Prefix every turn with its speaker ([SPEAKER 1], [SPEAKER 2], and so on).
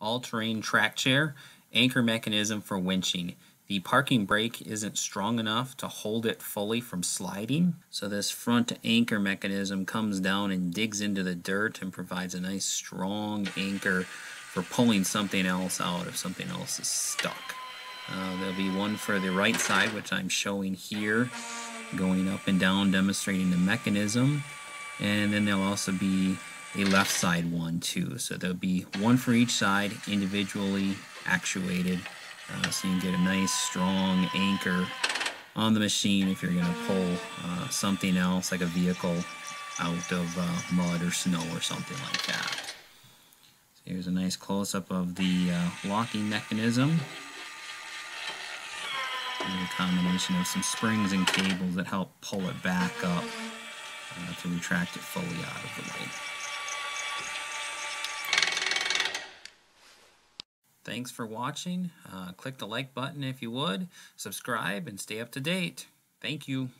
[SPEAKER 1] all-terrain track chair, anchor mechanism for winching. The parking brake isn't strong enough to hold it fully from sliding, so this front anchor mechanism comes down and digs into the dirt and provides a nice strong anchor for pulling something else out if something else is stuck. Uh, there'll be one for the right side, which I'm showing here, going up and down, demonstrating the mechanism. And then there'll also be a left side one too. So there'll be one for each side, individually actuated. Uh, so you can get a nice strong anchor on the machine if you're going to pull uh, something else like a vehicle out of uh, mud or snow or something like that. So here's a nice close-up of the uh, locking mechanism a combination of some springs and cables that help pull it back up uh, to retract it fully out of the way. Thanks for watching. Uh, click the like button if you would. Subscribe and stay up to date. Thank you.